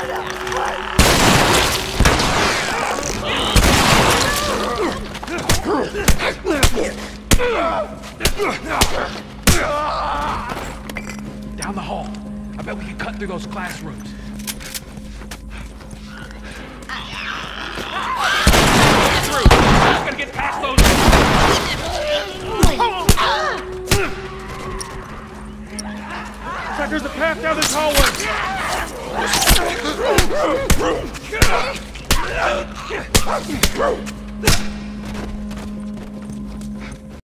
Down the hall. I bet we can cut through those classrooms. There's a path down this hallway. Get out! Get out!